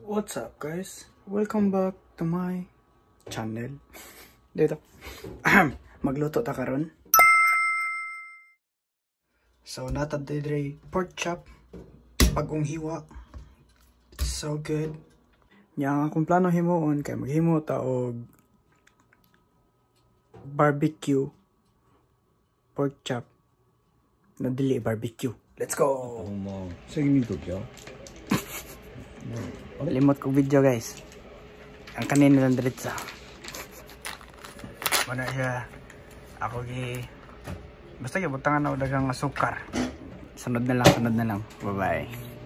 What's up guys? Welcome back to my channel. Dito. Ahem. Magluto ta karon. So natad today pork chop pagong hiwa. So good. Nya ang akong plano himuon kay maghimo ta og barbecue pork chop na dili barbecue. Let's go. So you need to. Limot ko video guys. Ang kanina lang diretso. Wala siya. Ako gi Basta gibutangan ako dagang asukar. Sunod na lang, sunod na lang. Bye-bye.